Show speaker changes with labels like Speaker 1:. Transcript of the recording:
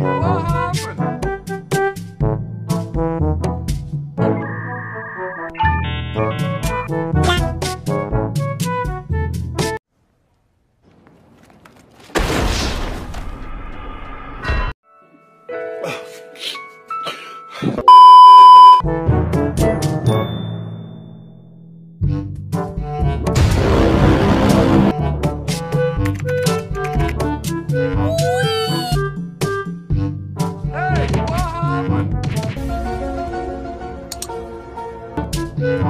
Speaker 1: you Whee!